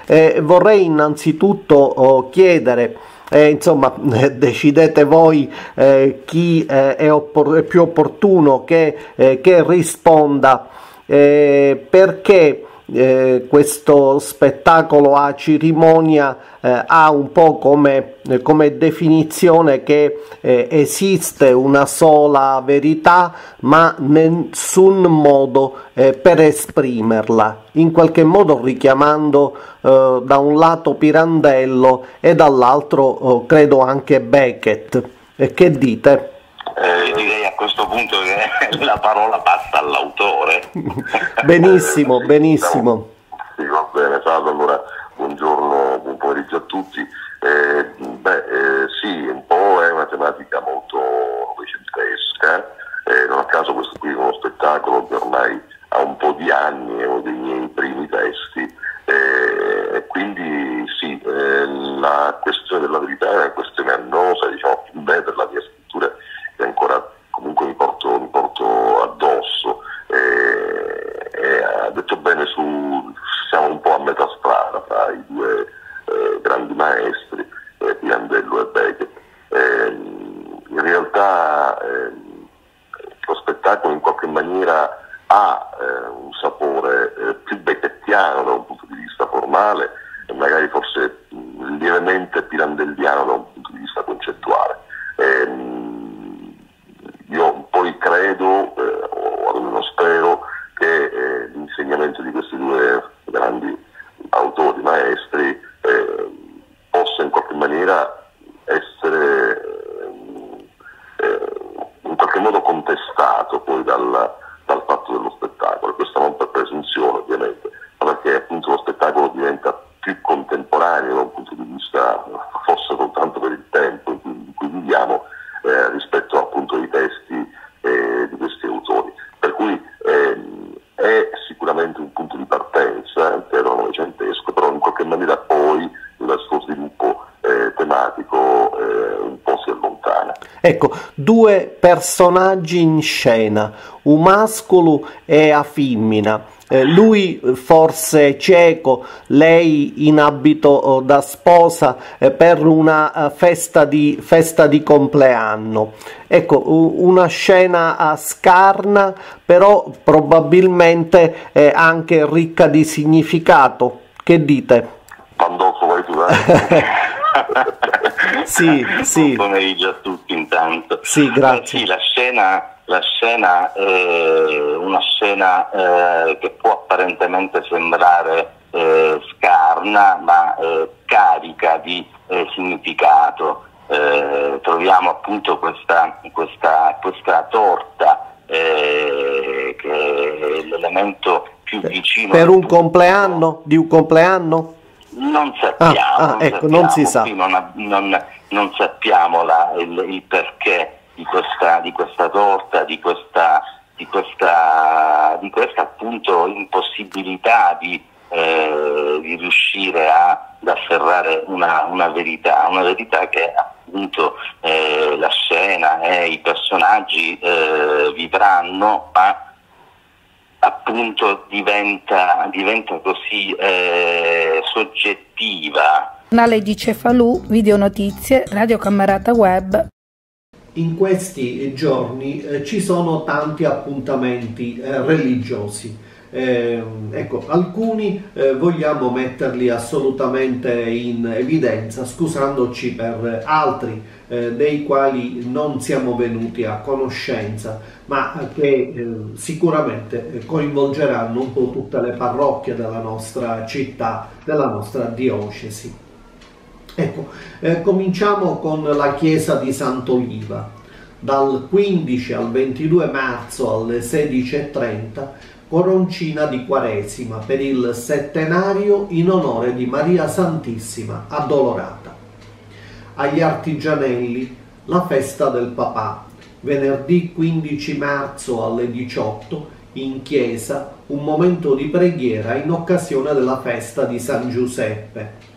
Eh, vorrei innanzitutto oh, chiedere eh, insomma, decidete voi eh, chi eh, è, oppor- è, più opportuno che, eh, che risponda eh, perché eh, questo spettacolo a cerimonia eh, ha un po' come, come definizione che eh, esiste una sola verità ma nessun modo eh, per esprimerla, in qualche modo richiamando eh, da un lato Pirandello e dall'altro credo anche Beckett. che dite? Eh, direi a questo punto che la parola passa all'autore. benissimo, benissimo. Sì, va bene, salve, allora buongiorno, buon pomeriggio a tutti. Eh, beh, eh, sì, un po' è una tematica molto novecentesca, eh, non a caso questo qui è uno spettacolo che ormai ha un po' di anni, è uno dei miei primi testi, eh, quindi sì, eh, la questione della verità è una questione annosa, diciamo, più bella per la mia scrittura che ancora comunque mi porto, mi porto addosso. E, e ha detto bene su, siamo un po' a metà strada tra i due eh, grandi maestri, eh, Pirandello e Beckett. Eh, in realtà ehm, lo spettacolo in qualche maniera ha eh, un sapore eh, più becchettiano da un punto di vista formale due personaggi in scena, un mascolo e a femmina eh, lui forse cieco, lei in abito oh, da sposa eh, per una uh, festa, di, festa di compleanno. Ecco, una scena scarna, però probabilmente eh, anche ricca di significato. Che dite? Pandolfo vai tu, eh? sì, sì. Buon pomeriggio a tutti intanto. Sì, grazie. Eh, sì, la scena la scena è una scena eh, che può apparentemente sembrare eh, scarna ma eh, carica di eh, significato. Eh, troviamo appunto questa, questa, questa torta eh, che è l'elemento più vicino. Per un compleanno? Di un compleanno? Non sappiamo, ah, ah, non, ecco, sappiamo. non si sa. Non, non, non, sappiamo la, il, il perché di questa, di questa torta, di questa di questa, di questa appunto impossibilità di, eh, di riuscire a, ad afferrare una, una, verità, una verità che appunto eh, la scena e i personaggi eh, vivranno, ma appunto diventa, diventa così eh, soggettiva. Canale di Cefalù, video notizie, Radio Camerata Web. In questi giorni eh, ci sono tanti appuntamenti eh, religiosi. Eh, ecco, alcuni eh, vogliamo metterli assolutamente in evidenza, scusandoci per altri eh, dei quali non siamo venuti a conoscenza, ma che eh, sicuramente coinvolgeranno un po' tutte le parrocchie della nostra città, della nostra diocesi. Ecco, eh, cominciamo con la chiesa di Sant'Oliva. Dal 15 al 22 marzo alle 16.30 coroncina di Quaresima per il settenario in onore di Maria Santissima Addolorata. Agli Artigianelli la festa del papà, venerdì 15 marzo alle 18 in chiesa un momento di preghiera in occasione della festa di San Giuseppe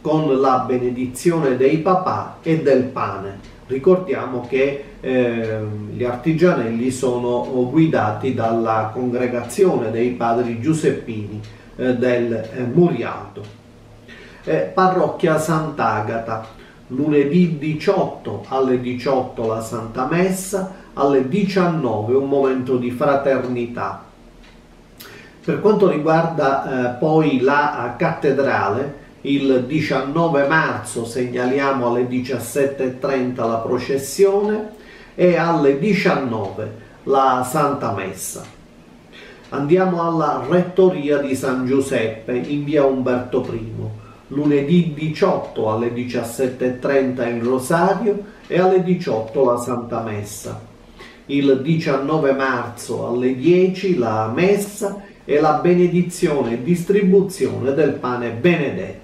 con la benedizione dei papà e del pane. Ricordiamo che eh, gli artigianelli sono guidati dalla congregazione dei padri giuseppini eh, del eh, Muriato. Eh, parrocchia Sant'Agata, lunedì 18 alle 18 la Santa Messa, alle 19 un momento di fraternità. Per quanto riguarda eh, poi la cattedrale, il 19 marzo segnaliamo alle 17.30 la processione e alle 19 la Santa Messa. Andiamo alla Rettoria di San Giuseppe in via Umberto I, lunedì 18 alle 17.30 il Rosario e alle 18 la Santa Messa. Il 19 marzo alle 10 la Messa e la benedizione e distribuzione del pane benedetto.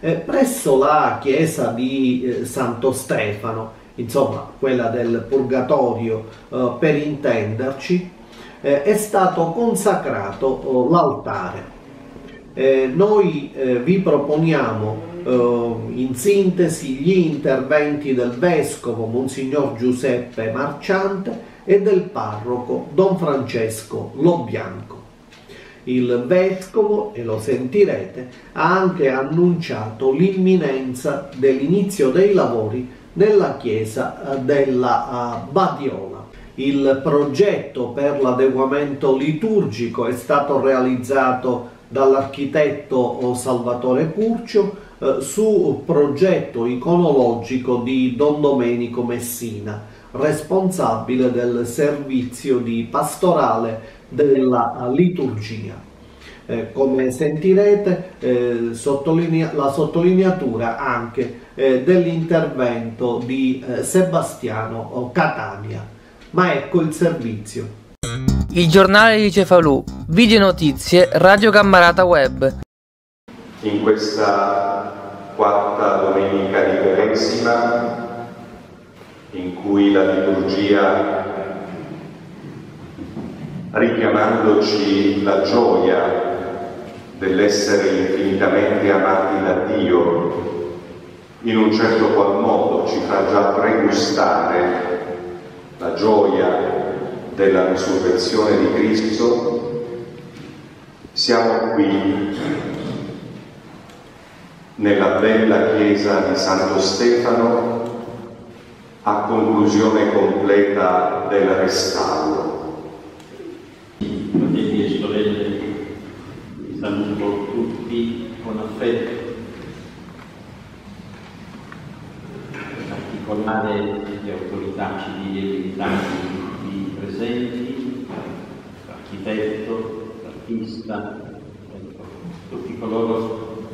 Eh, presso la chiesa di eh, Santo Stefano, insomma quella del Purgatorio eh, per intenderci, eh, è stato consacrato oh, l'altare. Eh, noi vi proponiamo in sintesi gli interventi del vescovo Monsignor Giuseppe Marciante e del parroco Don Francesco Lobianco il vescovo, e lo sentirete, ha anche annunciato l'imminenza dell'inizio dei lavori nella chiesa eh, della eh, Badiola. Il progetto per l'adeguamento liturgico è stato realizzato dall'architetto Salvatore Curcio eh, su progetto iconologico di Don Domenico Messina, responsabile del servizio di pastorale della liturgia. Eh, come sentirete eh, sottolinea, la sottolineatura anche eh, dell'intervento di eh, Sebastiano Catania. Ma ecco il servizio. Il giornale di Cefalù, video notizie, Radio Cammarata Web. In questa quarta domenica di Quaresima, in cui la liturgia richiamandoci la gioia dell'essere infinitamente amati da Dio, in un certo qual modo ci fa già pregustare la gioia della risurrezione di Cristo, siamo qui nella bella chiesa di Santo Stefano a conclusione completa del restauro. Saluto tutti con affetto, in particolare le autorità civili e militari tutti presenti, l'architetto, l'artista, ecco, tutti coloro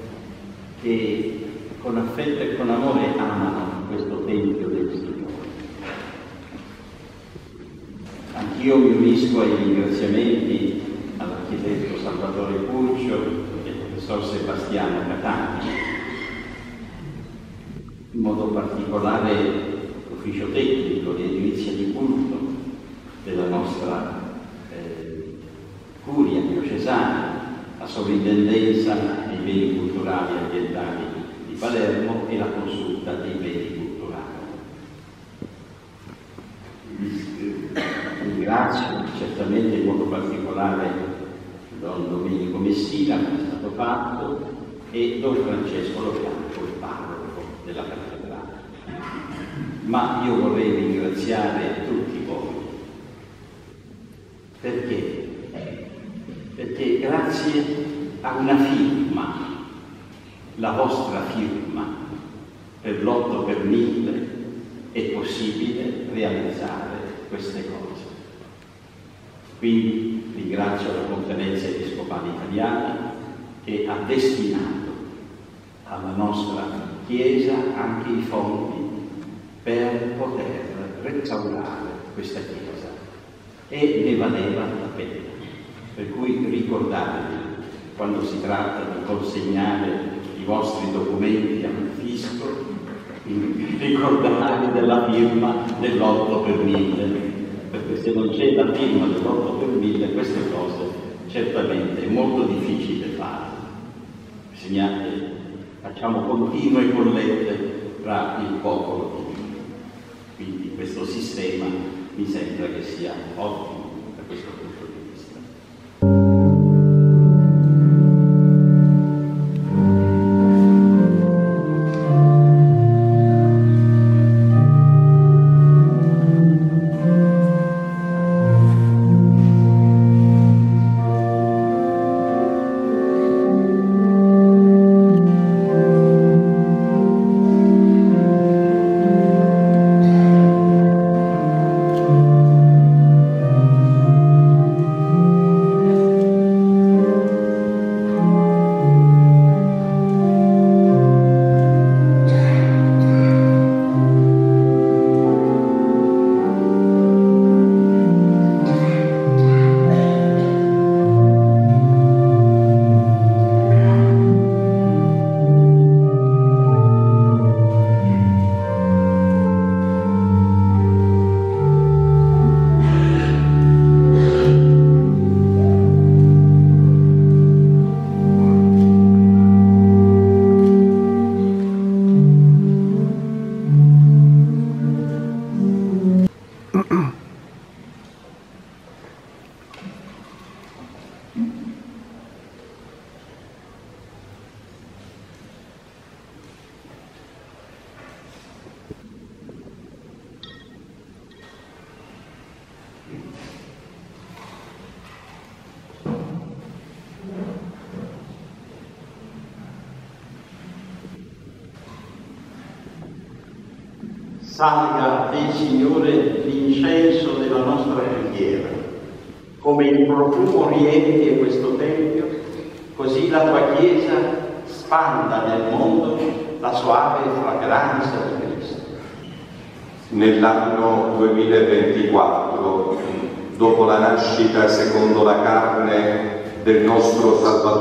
che con affetto e con amore amano questo Tempio del Signore. Anch'io mi unisco ai ringraziamenti all'architetto Salvatore Curcio e al professor Sebastiano Catani, in modo particolare l'ufficio tecnico di edilizia di culto, della nostra eh, curia diocesana, la sovrintendenza dei beni culturali e ambientali di Palermo e la consulta dei beni culturali. Ringrazio certamente in modo particolare Don Domenico Messina, che è stato fatto, e Don Francesco Lofianco, il parroco della cattedrale. Ma io vorrei ringraziare tutti voi. Perché? Perché grazie a una firma, la vostra firma, per l'8 per 1000 è possibile realizzare queste cose. Quindi ringrazio la conferenza episcopale italiana che ha destinato alla nostra Chiesa anche i fondi per poter restaurare questa Chiesa e ne valeva la pena. Per cui ricordatevi, quando si tratta di consegnare i vostri documenti al fisco, ricordatevi della firma dell'8 per 1000, perché se non c'è la firma dell'8 per 1000 queste cose certamente è molto difficile fare. Bisogna facciamo continue collette tra il popolo di Dio. Quindi questo sistema mi sembra che sia ottimo da questo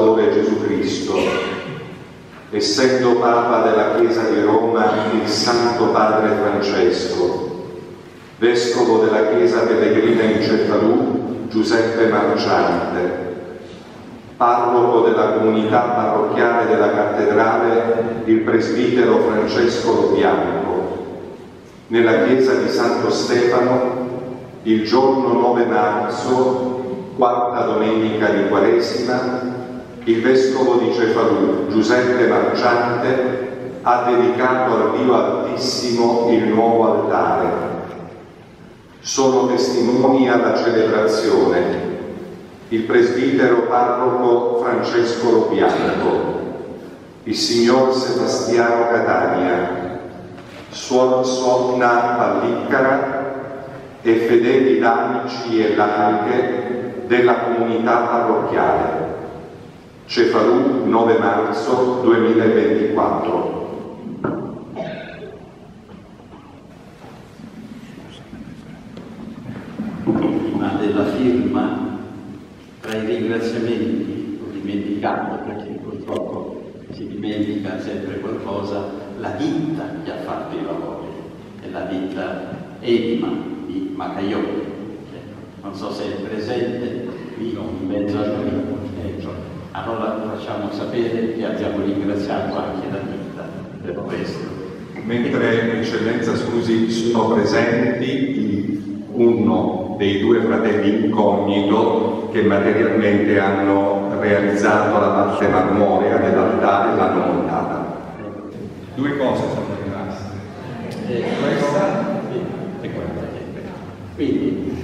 Salvatore Gesù Cristo, essendo Papa della Chiesa di Roma il Santo Padre Francesco, Vescovo della Chiesa Pellegrina in Cefalù Giuseppe Marciante, Parroco della comunità parrocchiale della cattedrale il Presbitero Francesco Bianco, nella Chiesa di Santo Stefano il giorno 9 marzo, quarta domenica di Quaresima, il Vescovo di Cefalù, Giuseppe Marciante, ha dedicato al Dio Altissimo il nuovo altare. Sono testimoni alla celebrazione il presbitero parroco Francesco Lobianco, il signor Sebastiano Catania, Suor Sonna Palliccara e fedeli laici e laiche della comunità parrocchiale. Cefalù 9 marzo 2024. Prima della firma, tra i ringraziamenti, ho dimenticato perché purtroppo si dimentica sempre qualcosa, la ditta che ha fatto i lavori, è la ditta Edima di Macaioli, non so se è presente, qui in mezzo a noi, allora facciamo sapere che abbiamo ringraziato anche la vita per questo. Mentre Eccellenza scusi, sono presenti uno dei due fratelli incognito che materialmente hanno realizzato la parte marmorea dell'altare e l'hanno montata. Due cose sono rimaste. E questa e quella. Quindi,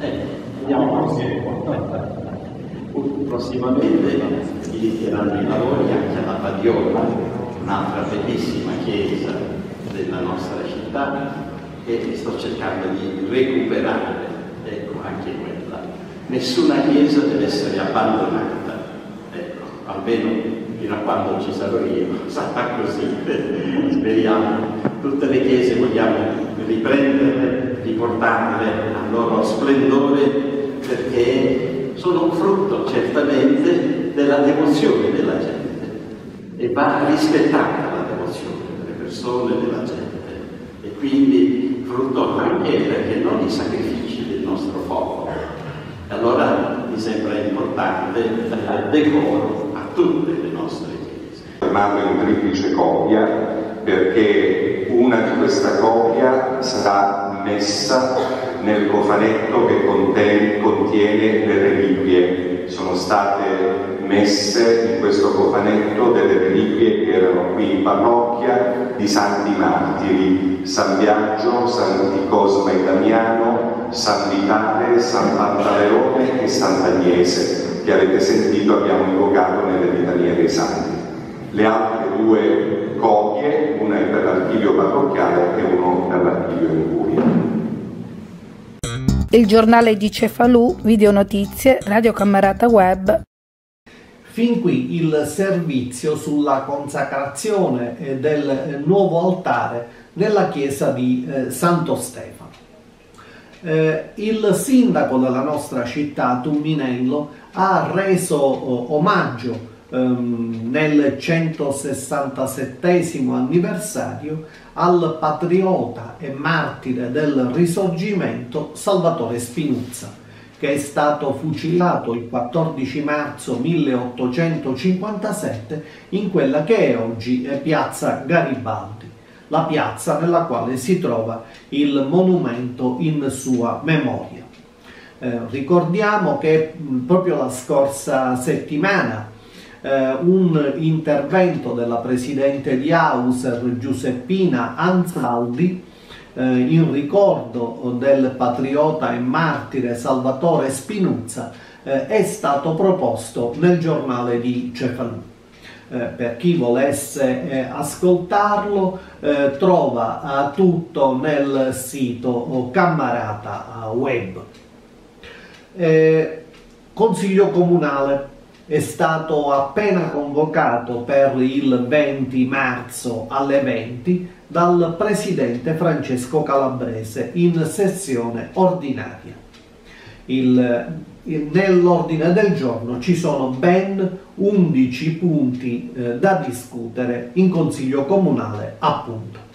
ecco, andiamo Prossimamente inizieranno i lavori anche alla Padiola, un'altra bellissima chiesa della nostra città e sto cercando di recuperare ecco, anche quella. Nessuna chiesa deve essere abbandonata, ecco, almeno fino a quando ci sarò io, sarà così, speriamo. Tutte le chiese vogliamo riprenderle, riportarle al loro splendore perché sono frutto certamente della devozione della gente e va rispettata la devozione delle persone, della gente e quindi frutto anche perché non i sacrifici del nostro popolo. Allora mi sembra importante dare decoro a tutte le nostre chiese. Chiamato in triplice copia perché una di questa copia sarà messa nel cofanetto che contiene, contiene le reliquie. Sono state messe in questo cofanetto delle reliquie che erano qui in parrocchia di santi martiri, San Biagio, Santi Cosma e Damiano, San Vitale, San Pantaleone e Sant'Agnese, che avete sentito abbiamo invocato nelle litanie dei santi. Le altre due copie, è per l'archivio parrocchiale e uno per l'archivio in curia. Il giornale di Cefalù, video notizie, Radio Camerata Web. Fin qui il servizio sulla consacrazione eh, del eh, nuovo altare nella chiesa di eh, Santo Stefano. Il sindaco della nostra città, Tumminello, ha reso omaggio ehm, nel 167 anniversario al patriota e martire del risorgimento Salvatore Spinuzza, che è stato fucilato il 14 marzo 1857 in quella che è oggi piazza Garibaldi, la piazza nella quale si trova il monumento in sua memoria. Eh, ricordiamo che proprio la scorsa settimana eh, un intervento della presidente di Auser Giuseppina Anzaldi eh, in ricordo del patriota e martire Salvatore Spinuzza eh, è stato proposto nel giornale di Cefalù. Eh, per chi volesse eh, ascoltarlo eh, trova tutto nel sito Cammarata Web. Consiglio Comunale è stato appena convocato per il 20 marzo alle 20 dal presidente Francesco Calabrese in sessione ordinaria. Nell'ordine del giorno ci sono ben 11 punti eh, da discutere in Consiglio Comunale appunto.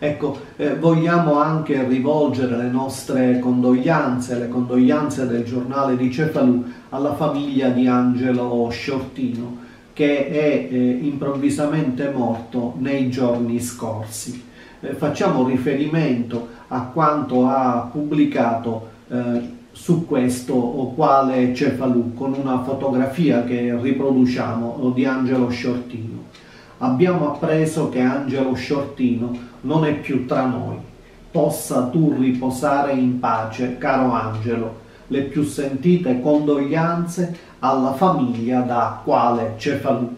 Ecco, eh, vogliamo anche rivolgere le nostre condoglianze, le condoglianze del giornale di Cefalù alla famiglia di Angelo Sciortino che è eh, improvvisamente morto nei giorni scorsi. Eh, facciamo riferimento a quanto ha pubblicato eh, su questo quale Cefalù con una fotografia che riproduciamo di Angelo Sciortino. Abbiamo appreso che Angelo Sciortino non è più tra noi. Possa tu riposare in pace, caro Angelo. Le più sentite condoglianze alla famiglia da quale Cefalù.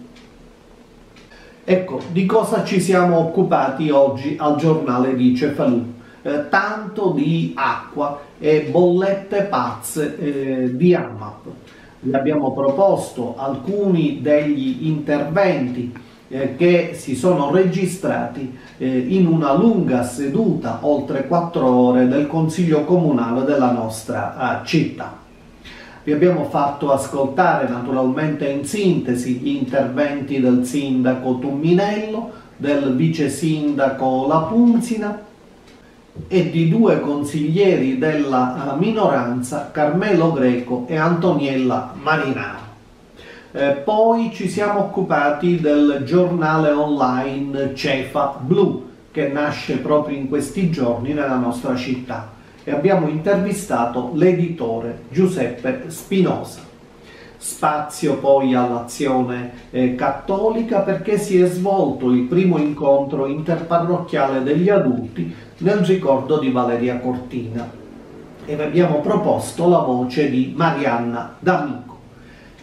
Ecco, di cosa ci siamo occupati oggi al giornale di Cefalù? Eh, tanto di acqua e bollette pazze eh, di AMAP. Vi abbiamo proposto alcuni degli interventi eh, che si sono registrati eh, in una lunga seduta, oltre quattro ore, del Consiglio Comunale della nostra eh, città. Vi abbiamo fatto ascoltare naturalmente in sintesi gli interventi del sindaco Tumminello, del vice sindaco La Punzina e di due consiglieri della minoranza, Carmelo Greco e Antoniella Marinaro. Eh, poi ci siamo occupati del giornale online Cefa Blu, che nasce proprio in questi giorni nella nostra città e abbiamo intervistato l'editore Giuseppe Spinosa. Spazio poi all'azione eh, cattolica perché si è svolto il primo incontro interparrocchiale degli adulti nel ricordo di Valeria Cortina e abbiamo proposto la voce di Marianna D'Amico.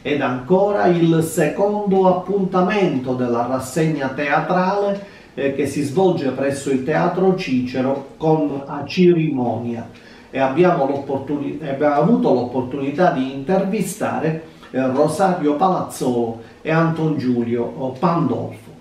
Ed ancora il secondo appuntamento della rassegna teatrale eh, che si svolge presso il Teatro Cicero con a cerimonia e abbiamo, abbiamo avuto l'opportunità di intervistare eh, Rosario Palazzolo e Anton Giulio Pandolfo.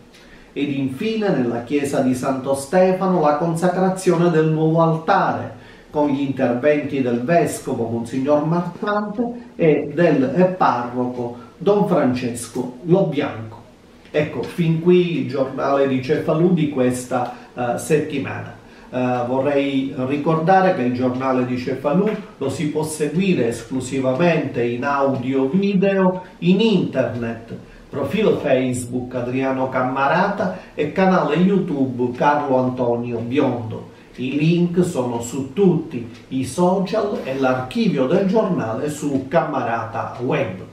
Ed infine nella chiesa di Santo Stefano la consacrazione del nuovo altare con gli interventi del vescovo Monsignor Martante e del parroco Don Francesco Lobianco. Ecco, fin qui il giornale di Cefalù di questa uh, settimana. Uh, vorrei ricordare che il giornale di Cefalù lo si può seguire esclusivamente in audio video in internet, profilo Facebook Adriano Cammarata e canale YouTube Carlo Antonio Biondo. I link sono su tutti i social e l'archivio del giornale su Cammarata Web.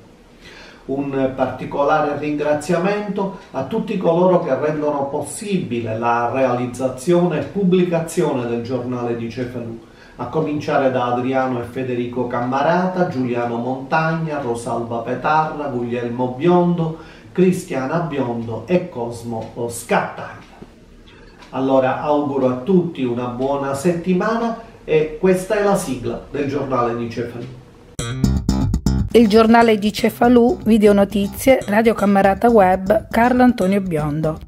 Un particolare ringraziamento a tutti coloro che rendono possibile la realizzazione e pubblicazione del giornale di Cefalù, a cominciare da Adriano e Federico Cammarata, Giuliano Montagna, Rosalba Petarra, Guglielmo Biondo, Cristiana Biondo e Cosmo Scattaglia. Allora auguro a tutti una buona settimana e questa è la sigla del giornale di Cefalù. Il giornale di Cefalù, video notizie, Radio Cammarata Web, Carlo Antonio Biondo.